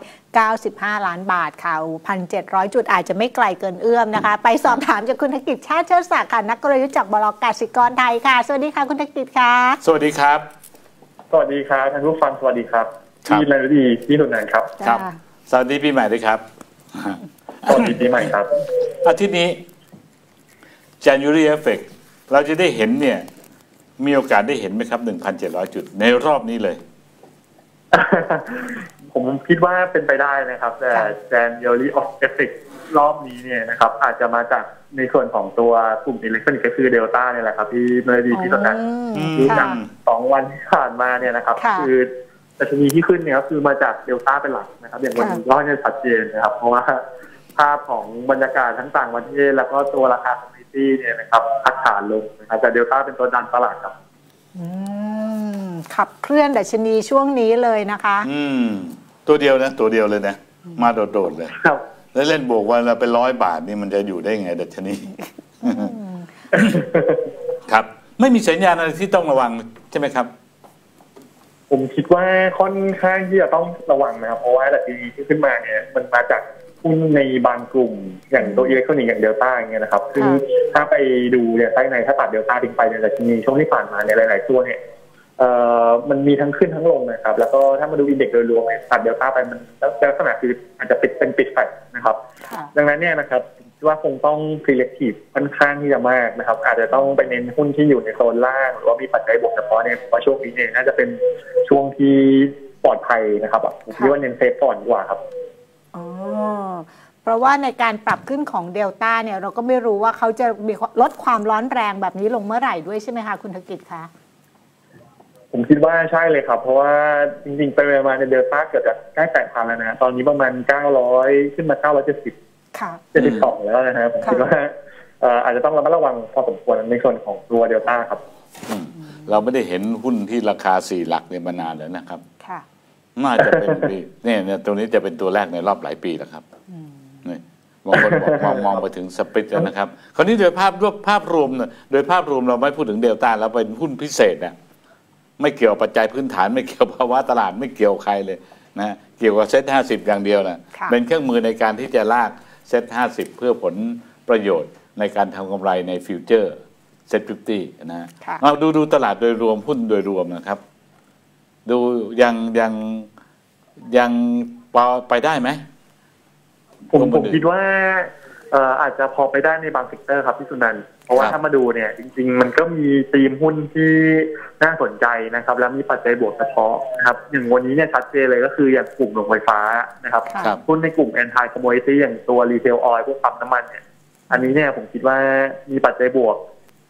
1,895 ล้านบาทค่ะ 1,700 จุดอาจจะไม่ไกลเกินเอื้อมนะคะ ไปสอบถามจากคุณธกิจชาติเชิดศักดิ์ค่ะนักกลยุทธ์จากบลกสิกรไทยค่ะ สวัสดีค่ะคุณธกิจค่ะ สวัสดีครับ สวัสดีครับท่านผู้ฟังสวัสดีครับครับพี่นายดีพี่สุนันท์ครับ ครับจ้าสวัสดีปีใหม่ด้วยครับ สวัสดีปีใหม่ครับ อาทิตย์นี้ January Effect เราจะได้เห็นเนี่ย มีโอกาสได้เห็นไหมครับ 1,700 จุดในรอบนี้เลย ผมคิดว่าเป็นไปได้นะครับ แต่ January Effect รอบนี้เนี่ยนะครับ อาจจะมาจากในส่วนของตัวกลุ่มอิเล็กทรอนิกส์ก็คือเดลต้าเนี่ยแหละครับพี่นายดีพี่สุนันท์อืมดูจาค่ะกสองวันที่ผ่านมาเนี่ยนะครับค่ะคือดัชนีที่ขึ้นเนี่ยก็คือมาจากเดลต้าเป็นหลักนะครับ อย่างวันนี้ก็เนี่ยชัดเจนนะครับ เพราะว่าภาพของบรรยากาศทั้งต่างประเทศแล้วก็ตัวราคา commodity เนี่ยนะครับพักฐานลงนะครับแต่เดลต้าเป็นตัวดันตลาดครับอืมขับเคลื่อนดัชนีช่วงนี้เลยนะคะ อืม ตัวเดียวนะ ตัวเดียวเลยนะ มาโดดๆเลย ครับ แล้วเล่นบวกวันละเป็นร้อยบาทนี่มันจะอยู่ได้ไงดัชนีครับ ไม่มีสัญญาณอะไรที่ต้องระวังใช่ไหมครับ ผมคิดว่าค่อนข้างที่จะต้องระวังนะครับ เพราะว่าดัชนีที่ขึ้นมาเนี่ย มันมาจากหุ้นในบางกลุ่มอย่างตัวอิเล็กทรอนิกส์อย่างเดลต้าอย่างเงี้ยนะครับซึ่งถ้าไปดูเนี่ยใต้ในถ้าตัดเดลต้าทิ้งไปเนี่ยดัชนีช่วงที่ผ่านมาเนี่ยหลาย ๆ ตัวเนี่ย เอ่อมันมีทั้งขึ้นทั้งลงนะครับ แล้วก็ถ้ามาดู index โดยรวมเนี่ยตัดเดลต้าไปมันลักษณะคืออาจจะปิดเป็นปิดแฟลตนะครับค่ะดังนั้นเนี่ยนะครับคิดว่าคงต้อง selective ค่อนข้างที่จะมากนะครับ อาจจะต้องไปเน้นหุ้นที่อยู่ในโซนล่าง หรือว่ามีปัจจัยบวกเฉพาะเนี่ยผมว่าช่วงนี้เนี่ยน่าจะเป็นช่วงที่ปลอดภัยนะครับอะผมคิดว่าเน้น safe ก่อนดีกว่าครับอ๋อเพราะว่าในการปรับขึ้นของเดลต้าเนี่ยเราก็ไม่รู้ว่าเขาจะมีลดความร้อนแรงแบบนี้ลงเมื่อไหร่ด้วยใช่ไหมคะคุณธกิจคะ ผมคิดว่าใช่เลยครับ เพราะว่าจริงๆไปมาในเดลต้าเกือบจะใกล้แตะพันแล้วนะ ตอนนี้ประมาณ900ขึ้นมา970ค่ะ72แล้วนะฮะผมคิดว่าเอ่ออาจจะต้องระมัดระวังพอสมควรในส่วนของตัวเดลต้าครับอืมเราไม่ได้เห็นหุ้นที่ราคาสี่หลักเนี่ยมานานแล้วนะครับค่ะน่าจะเป็นปีเนี่ยเนี่ยตรงนี้จะเป็นตัวแรกในรอบหลายปีแล้วครับนี่บางคนบอกมองมองไปถึง split แล้วนะครับ คราวนี้โดยภาพรวมภาพรวมเนี่ยโดยภาพรวมเราไม่พูดถึงเดลต้าแล้วเป็นหุ้นพิเศษเนี่ย ไม่เกี่ยวปัจจัยพื้นฐาน ไม่เกี่ยวภาวะตลาดไม่เกี่ยวใครเลยนะเกี่ยวกับเซ็ตห้าสิบอย่างเดียวนะค่ะเป็นเครื่องมือในการที่จะลากเซ็ตห้าสิบเพื่อผลประโยชน์ในการทำกำไรใน future SET Fifty นะฮะค่ะเอาดูดูตลาดโดยรวมหุ้นโดยรวมนะครับ ดูยังยังยังพอไปได้ไหมผมลงผมามดูคิดว่าเอ่ออาจจะพอไปได้ในบาง sector ครับพี่สุนันท์เพราะว่าครับถ้ามาดูเนี่ยจริง ๆ มันก็มีธีมหุ้นที่น่าสนใจนะครับ แล้วมีปัจจัยบวกเฉพาะนะครับอย่างวันนี้เนี่ยชัดเจนเลยก็คืออย่างกลุ่มโรงไฟฟ้านะครับค่ะครับหุ้นในกลุ่มแอนท c คอมม o ดิตี้อย่างตัว retail oil พวกปั๊มน้ำมันเนี่ยอันนี้เนี่ยผมคิดว่ามีปัจจัยบวก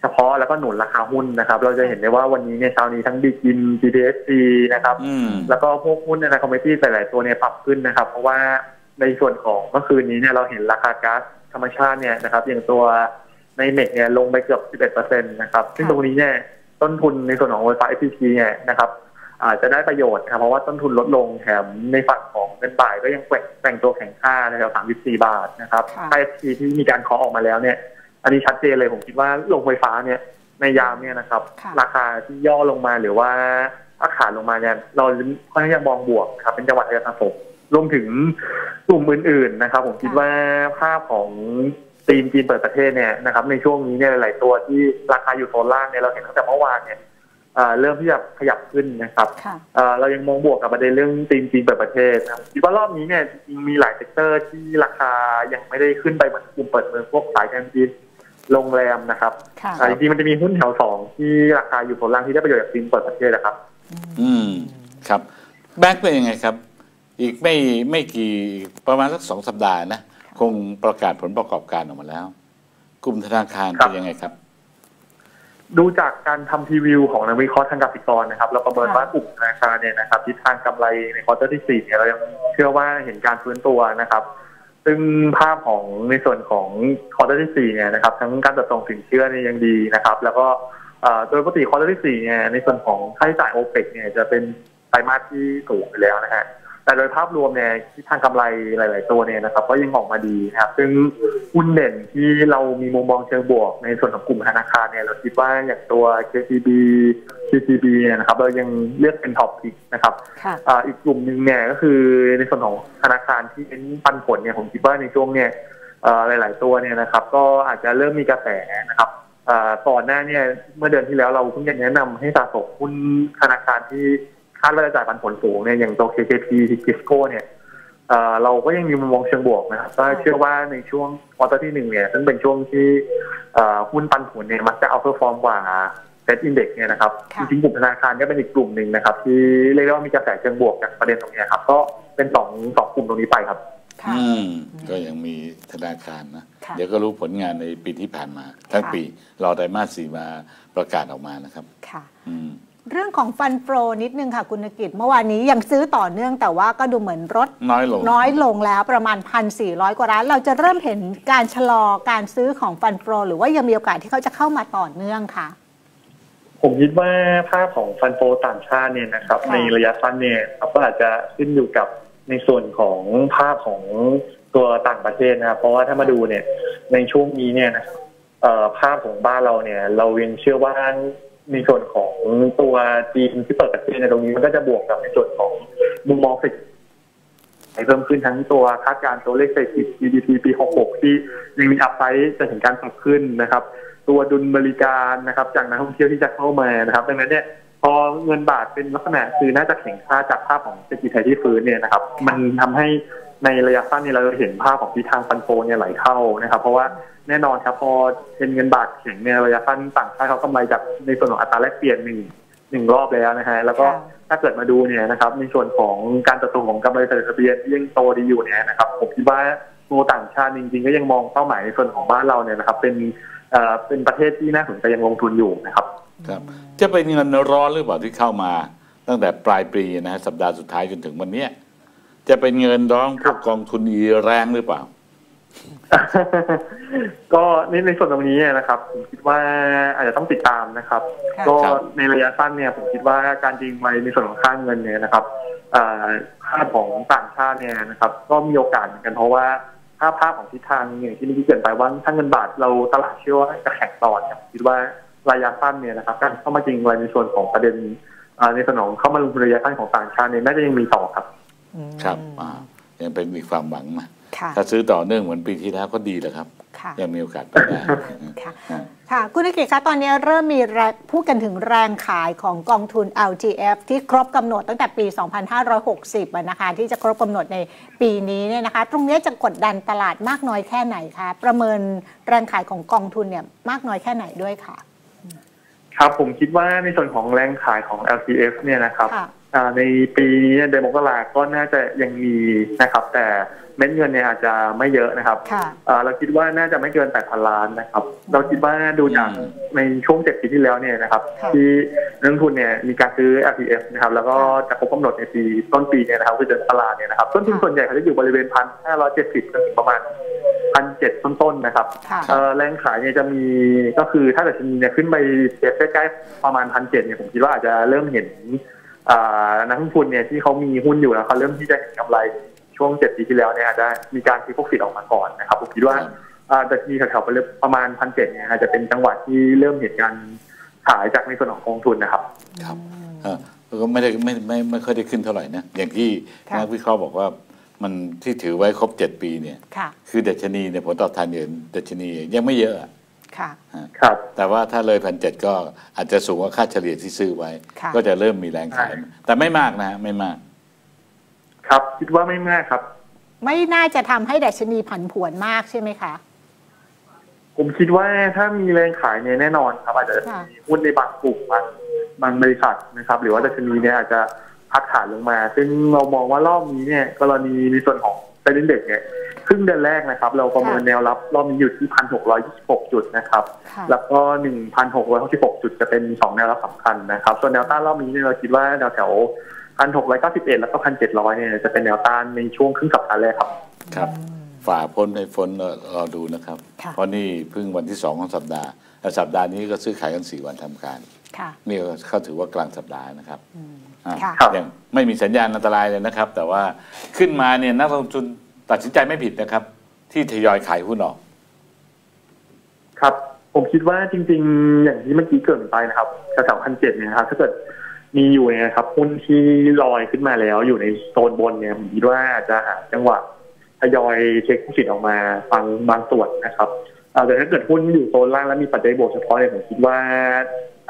เฉพาะแล้วก็หนุนราคาหุ้นนะครับ เราจะเห็นได้ว่าวันนี้เนี่ยเช้านี้ทั้งดีกิน GTSC นะครับอืมแล้วก็พวกหุ้นในคอมมิตี้หลายๆตัวเนี่ยปรับขึ้นนะครับ เพราะว่าในส่วนของเมื่อคืนนี้เนี่ยเราเห็นราคาก๊าซ ธรรมชาติเนี่ยนะครับ อย่างตัวในเน็ตเนี่ยลงไปเกือบ 11%นะครับ ซึ่งตรงนี้เนี่ยต้นทุนในส่วนของไฟฟ้า FPT เนี่ยนะครับอาจจะได้ประโยชน์นะครับเพราะว่าต้นทุนลดลงแถมในฝั่งของเงินบาทก็ยังแกว่งแกว่งตัวแข็งค่าในแถว34 บาทนะครับค่ะค่า FT ที่มีการเคาะออกมาแล้วเนี่ย อันนี้ชัดเจนเลยผมคิดว่าโรงไฟฟ้าเนี่ยในยามเนี่ยนะครับค่ะราคาที่ย่อลงมาหรือว่าถ้าขาดลงมาเนี่ยเราค่อนข้างจะมองบวกครับเป็นจังหวะที่จะสะสม รวมถึงกลุ่มอื่นๆนะครับ ผมคิดว่าภาพของจีนจีนเปิดประเทศเนี่ยนะครับในช่วงนี้เนี่ยหลายๆตัวที่ราคาอยู่โซนล่างเนี่ยเราเห็นตั้งแต่เมื่อวานเนี่ยเอ่อเริ่มที่จะขยับขึ้นนะครับค่ะเอ่อเรายังมองบวกกับประเด็นเรื่องจีนจีนเปิดประเทศนะครับคิดว่ารอบนี้เนี่ยจริงๆมีหลาย sector ที่ราคายังไม่ได้ขึ้นไปเหมือนกลุ่มเปิดเมืองพวกสายการบินโรงแรมนะครับค่ะอ่าจริงๆมันจะมีหุ้นแถวสองที่ราคาอยู่โซนล่างที่ได้ประโยชน์จากจีนเปิดประเทศนะครับ อืมครับ แบงค์เป็นยังไงครับ อีกไม่ไม่กี่ประมาณสักสองสัปดาห์นะ คงประกาศผลประกอบการออกมาแล้ว กลุ่มธนาคารครับเป็นยังไงครับ ดูจากการทำพรีวิวของนักวิเคราะห์ทางกสิกรนะครับ เราประเมินค่ะว่ากลุ่มธนาคารเนี่ยนะครับทิศทางกำไรใน quarter ที่สี่เนี่ยเรายังเชื่อว่าเห็นการฟื้นตัวนะครับ ซึ่งภาพของในส่วนของ quarter ที่สี่เนี่ยนะครับ ทั้งการเติบโตของสินเชื่อเนี่ยยังดีนะครับ แล้วก็เอ่อโดยปกติ quarter ที่สี่เนี่ยในส่วนของค่าใช้จ่าย OPEX เนี่ยจะเป็นไตรมาสที่สูงอยู่แล้วนะฮะ แต่โดยภาพรวมเนี่ยทิศทางกำไรหลาย ๆ ตัวเนี่ยนะครับ ก็ยังออกมาดีนะครับ ซึ่งหุ้นเด่นที่เรามีมุมมองเชิงบวก ในส่วนของกลุ่มธนาคารเนี่ยเราคิดว่าอย่างตัว KTB KTB เนี่ยนะครับ เรายังเลือกเป็น top pick นะครับค่ะอ่าอีกกลุ่มหนึ่งเนี่ยก็คือในส่วนของธนาคารที่เป็นปันผลเนี่ยผมคิดว่าในช่วงเนี่ยเอ่อหลาย ๆ ตัวเนี่ยนะครับ ก็อาจจะเริ่มมีกระแสนะครับอ่าก่อนหน้าเนี่ยเมื่อเดือนที่แล้วเราเพิ่งจะแนะนำให้สะสมหุ้นธนาคารที่คาดว่าจะจ่ายปันผลสูงเนี่ยอย่างตัว KKP ที่กิสโก้เนี่ยเอ่อเราก็ยังมีมุมมองเชิงบวกนะครับก็เชื่อว่าในช่วงquarter ที่หนึ่งเนี่ยซึ่งเป็นช่วงที่เอ่อหุ้นปันผลเนี่ยมักจะ outperform กว่า SET Index เนี่ยนะครับค่ะจริงๆกลุ่มธนาคารก็เป็นอีกกลุ่มหนึ่งนะครับ ที่เรียกได้ว่ามีกระแสเชิงบวกจากประเด็นตรงเนี้ยครับ ก็เป็นสองสองกลุ่มตรงนี้ไปครับค่ะอืมก็ยังมีธนาคารนะค่ะเดี๋ยวก็รู้ผลงานในปีที่ผ่านมา ทั้งค่ะปีรอไตรมาสสี่มาประกาศออกมานะครับ ค่ะอืม เรื่องของ fund flow นิดนึงค่ะคุณนกิจเมื่อวานนี้ยังซื้อต่อเนื่องแต่ว่าก็ดูเหมือนลดน้อยลงน้อยลงแล้วประมาณ 1,400 กว่าล้าน เราจะเริ่มเห็นการชะลอการซื้อของฟันโฟรหรือว่ายังมีโอกาสที่เขาจะเข้ามาต่อเนื่องค่ะ ผมคิดว่าภาพของฟันโฟต่างชาติเนี่ยนะครับค่ะในระยะสั้นเนี่ยครับก็อาจจะขึ้นอยู่กับในส่วนของภาพของตัวต่างประเทศนะครับ เพราะว่าถ้ามาดูเนี่ยในช่วงนี้เนี่ยนะครับเอ่อภาพของบ้านเราเนี่ย เรายังเชื่อว่า ในส่วนของตัวจีนที่เปิดประเทศในตรงนี้มันก็จะบวกกับในส่วนของมุมมองเศรษฐกิจเพิ่มขึ้นทั้งตัวคาดการณ์ตัวเลขเศรษฐกิจ GDP ปี 66 ที่ยังมีอัพไซด์จะถึงการปรับขึ้นนะครับ ตัวดุลบริการนะครับ จากนักท่องเที่ยวที่จะเข้ามานะครับดังนั้นเนี่ยพอเงินบาทเป็นลักษณะคือน่าจะแข็งค่าจากภาพของเศรษฐกิจไทยที่ฟื้นเนี่ยนะครับ มันทำให้ ในระยะสั้นเนี่ยเราจะเห็นภาพของทิศทางฟันโฟเนี่ยไหลเข้านะครับ เพราะว่าแน่นอนครับพอเป็นเงินบาทแข็งเนี่ยระยะสั้นต่างชาติเขากำไรจากในส่วนของอัตราแลกเปลี่ยนหนึ่งหนึ่งรอบแล้วนะฮะแล้วก็ค่ะถ้าเกิดมาดูเนี่ยนะครับในส่วนของการเติบโตของกำไรแต่ละทะเบียนที่ยังโตดีอยู่เนี่ยนะครับผมคิดว่าตัวต่างชาติจริงๆ ก็ยังมองเป้าหมายในส่วนของบ้านเราเนี่ยนะครับ เป็นเอ่อเป็นประเทศที่น่าสนใจยังลงทุนอยู่นะครับครับ จะเป็นเงินร้อนหรือเปล่าที่เข้ามา ตั้งแต่ปลายปีนะฮะสัปดาห์สุดท้ายจนถึงวันเนี้ย จะเป็นเงินร้อนพวกกองทุนอีแรงหรือเปล่า ก็ในในส่วนตรงนี้นะครับ ผมคิดว่าอาจจะต้องติดตามนะครับค่ะก็ครับในระยะสั้นเนี่ย ผมคิดว่าการจริงไว้ในส่วนของค่าเงินเนี่ยนะครับอ่าค่าของต่างชาติเนี่ยนะครับ ก็มีโอกาสเหมือนกันเพราะว่าถ้าภาพของทิศทางอย่างที่เมื่อกี้เกรินไปว่าถ้าเงินบาทเราตลาดเชื่อว่าจะแข็งต่อเนี่ยผมคิดว่าระยะสั้นเนี่ยนะครับการเข้ามาจริงไว้ในส่วนของประเด็นอ่าในส่วนของเข้ามาลงทุนระยะสั้นของต่างชาติเนี่ยน่าจะยังมีต่อครับอืม ครับอ่ายังเป็นอีกความหวังนะค่ะถ้าซื้อต่อเนื่องเหมือนปีที่แล้วก็ดีแหละครับค่ะยังมีโอกาสไปได้ค่ะอ่าค่ะคุณนกิจคะตอนนี้เริ่มมีแรงพูดกันถึงแรงขายของกองทุน LGF ที่ครบกำหนดตั้งแต่ปี 2560อะนะคะ ที่จะครบกำหนดในปีนี้เนี่ยนะคะ ตรงนี้จะกดดันตลาดมากน้อยแค่ไหนคะ ประเมินแรงขายของกองทุนเนี่ยมากน้อยแค่ไหนด้วยค่ะ ครับผมคิดว่าในส่วนของแรงขายของ LCF เนี่ยนะครับค่ะอ่า ในปีนี้เดือนมกราก็น่าจะยังมีนะครับ แต่เม็ดเงินเนี่ยอาจจะไม่เยอะนะครับค่ะอ่าเราคิดว่าน่าจะไม่เกิน 8,000 ล้านนะครับ เราคิดว่าดูจากอืมในช่วง 7 ปีที่แล้วเนี่ยนะครับค่ะที่นักลงทุนเนี่ยมีการซื้อ LCF นะครับ แล้วก็จะครบกำหนดในปีต้นปีเนี่ยนะครับคือเดือนมกราเนี่ยนะครับต้นทุนส่วนใหญ่เขาจะอยู่บริเวณพันห้าร้อยเจ็ดสิบจนถึงประมาณพันเจ็ดต้นๆนะครับค่ะเอ่อแรงขายเนี่ยจะมีก็คือถ้าเกิดชนีเนี่ยขึ้นไปเทียบใกล้ๆประมาณพันเจ็ดเนี่ยผมคิดว่าอาจจะเริ่มเห็นอ่า นักลงทุนเนี่ยที่เขามีหุ้นอยู่แล้วเขาเริ่มที่จะเห็นกำไรช่วงเจ็ดปีที่แล้วเนี่ยอาจจะมีการซื้อพวกสิทธิ์ออกมาก่อนนะครับผมคิดว่าครับอ่าแต่ทีแถวๆไปเลยประมาณพันเจ็ดเนี่ยอาจจะเป็นจังหวะที่เริ่มเห็นการขายจากในส่วนของกองทุนนะครับ ครับเออก็ไม่ได้ไม่ไม่ไม่ค่อยได้ขึ้นเท่าไหร่นะอย่างที่ค่ะนักวิเคราะห์บอกว่ามันที่ถือไว้ครบเจ็ดปีเนี่ยค่ะคือดัชนีเนี่ยผลตอบแทนเดือนดัชนียังไม่เยอะอะ ค่ะครับ แต่ว่าถ้าเลยพันเจ็ดก็อาจจะสูงกว่าค่าเฉลี่ยที่ซื้อไว้ค่ะก็จะเริ่มมีแรงขาย แต่ไม่มากนะ ไม่มาก ครับคิดว่าไม่มากครับ ไม่น่าจะทำให้ดัชนีผันผวนมากใช่ไหมคะ ผมคิดว่าถ้ามีแรงขายเนี่ยแน่นอนครับ อาจจะค่ะมีหุ้นในบางกลุ่มบางบางบริษัทนะครับ หรือว่าดัชนีเนี่ยอาจจะพักฐานลงมา ซึ่งเรามองว่ารอบนี้เนี่ย กรณีในส่วนของเซ็นเด็กเนี่ย ครึ่งเดือนแรกนะครับ เราประเมินแนวรับรอบนี้อยู่ที่พันหกร้อยยี่สิบหกจุดนะครับค่ะแล้วก็หนึ่งพันหกร้อยหกสิบหกจุดจะเป็นสองแนวรับสำคัญนะครับ ส่วนแนวต้านรอบนี้เนี่ยเราคิดว่าแนวแถวพันหกร้อยเก้าสิบเอ็ดแล้วก็พันเจ็ดร้อยเนี่ยจะเป็นแนวต้านในช่วงครึ่งสัปดาห์แรกครับ ครับ ฝ่าพ้นให้พ้นรอรอดูนะครับค่ะเพราะนี่เพิ่งวันที่สองของสัปดาห์และสัปดาห์นี้ก็ซื้อขายกันสี่วันทำการค่ะนี่ก็เขาถือว่ากลางสัปดาห์นะครับอืมอ่าค่ะครับยังไม่มีสัญญาณอันตรายเลยนะครับ แต่ว่าขึ้นมาเนี่ยนักลงทุน ตัดสินใจไม่ผิดนะครับ ที่ทยอยขายหุ้นออก ครับ ผมคิดว่าจริง ๆ อย่างที่เมื่อกี้เกริ่นไปนะครับกระแสพันเจ็ดเนี่ยนะครับถ้าเกิดมีอยู่เนี่ยครับหุ้นที่ลอยขึ้นมาแล้วอยู่ในโซนบนเนี่ยผมคิดว่าจะหาจังหวะทยอย take profit ออกมาฟังบางส่วนนะครับแต่ถ้าเกิดหุ้นอยู่โซนล่างแล้วมีปัจจัยบวกเฉพาะเนี่ยผมคิดว่า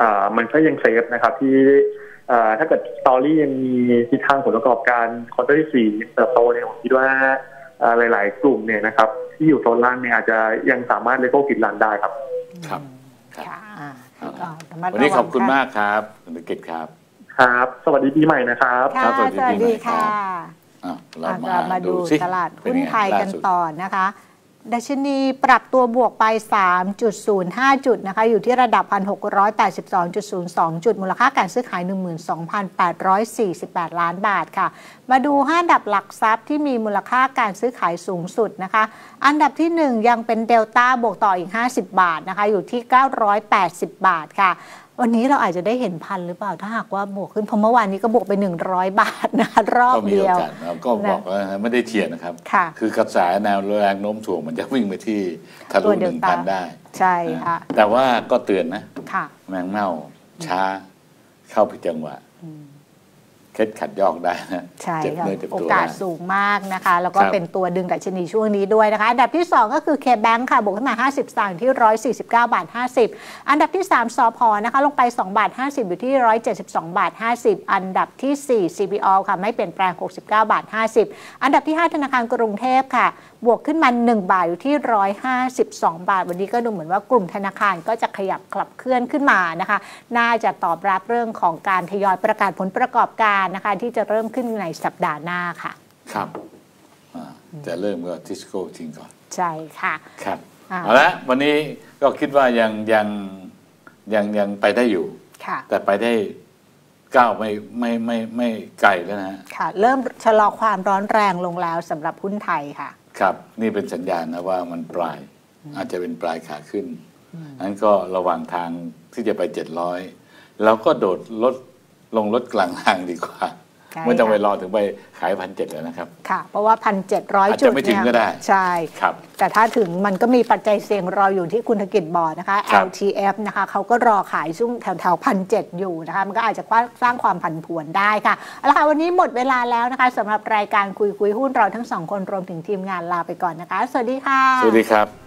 อ่ามันก็ยัง safe นะครับ ที่ถ้าเกิด story ยังมีทิศทางผลประกอบการคอร์เตอร์ที่สี่เติบโตเนี่ยผมคิดว่า หลาย ๆ กลุ่มเนี่ยนะครับ ที่อยู่โซนล่างเนี่ยอาจจะยังสามารถเลโก้กิดลันได้ครับ ครับครับค่ะอ่าเอาก็ละระมัดวันนี้ระขอบคุณะมากครับคุณธกิจครับ ครับ สวัสดีปีใหม่นะครับค่ะครับสสวัวัสสดีปีใหม่ดีครัค่ะบอะเราอะมาเรามาดูสิตลาดเป็หุ้นงไทยกันล่าสุดต่อนะคะ ดัชนีปรับตัวบวกไป 3.05 จุดนะคะ อยู่ที่ระดับ 1,682.02 จุด มูลค่าการซื้อขาย 12,848 ล้านบาทค่ะ มาดู 5 อันดับหลักทรัพย์ที่มีมูลค่าการซื้อขายสูงสุดนะคะ อันดับที่ 1 ยังเป็นเดลต้าบวกต่ออีก 50 บาทนะคะ อยู่ที่ 980 บาทค่ะ วันนี้เราอาจจะได้เห็นพันหรือเปล่าถ้าหากว่าบวกขึ้นเพราะเมื่อวานนี้ก็บวกไป 100 บาทนะคะรอบก็มีเดีโอยวกาสเราก็บอกว่าไม่ได้เทียร์นะครับค่ะคือกระแสแนวแรงโน้มถ่วงมันจะวิ่งไปที่ทะตัลุวหเดลนึ่งต้าพันได้ ใช่ค่ะแต่ว่าก็เตือนนะค่ะแมงเม่าช้าเข้าผิดจังหวะ เคล็ดขัดยอกได้นะใช่เจ็บค่ะเนื้อเจ็บโอตัวกาสได้สูงมากนะคะ แล้วก็ครับเป็นตัวดึงดัชนีช่วงนี้ด้วยนะคะ อันดับที่ 2 ก็คือ K-Bank ค่ะ บวกขึ้นมา 50สตางค์ที่ 149 บาท 50 อันดับที่ 3สพนะคะ ลงไป 2 บาท 50 อยู่ที่ 172 บาท 50 อันดับที่ 4 CPO ค่ะ ไม่เปลี่ยนแปลง 69 บาท 50 อันดับที่ 5 ธนาคารกรุงเทพค่ะ บวกขึ้นมา 1 บาทอยู่ที่ 152 บาท วันนี้ก็ดูเหมือนว่ากลุ่มธนาคารก็จะขยับขับเคลื่อนขึ้นมานะคะ น่าจะตอบรับเรื่องของการทยอยประกาศผลประกอบการนะคะ ที่จะเริ่มขึ้นในสัปดาห์หน้าค่ะ ครับอ่าจะเริ่มก็ทิสโก้ทิ้งก่อน ใช่ค่ะ ครับอ่าเอาละวันนี้ก็คิดว่ายังยังยังยังไปได้อยู่ค่ะแต่ไปได้ก้าวไม่ไม่ไม่ไม่ไกลแล้วนะฮะค่ะ เริ่มชะลอความร้อนแรงลงแล้วสำหรับหุ้นไทยค่ะ ครับ นี่เป็นสัญญาณนะว่ามันปลายอาจจะเป็นปลายขาขึ้นนั้นก็ระหว่างทางที่จะไปเจ็ดร้อยเราก็โดดลดลงลดกลางทางดีกว่าใช่ ไม่ต้องค่ะไปรอถึงไปขายพันเจ็ดแล้วนะครับ ค่ะ เพราะว่าพันเจ็ดร้อยอาจจุดจะไม่ถึงเนี่ยก็ได้ใช่ครับแต่ถ้าถึงมันก็มีปัจจัยเสี่ยงรออยู่ที่คุณธกิจบอกนะคะครับ LTF นะคะเขาก็รอขายช่วงแถวแถวพันเอยู่นะคะ มันก็อาจจะสร้างความผันผวนได้ค่ะเอาละค่ะวันนี้หมดเวลาแล้วนะคะสำหรับรายการคุยคุยหุ้นเราทั้งสองคนรวมถึงทีมงานลาไปก่อนนะคะ สวัสดีค่ะ สวัสดีครับ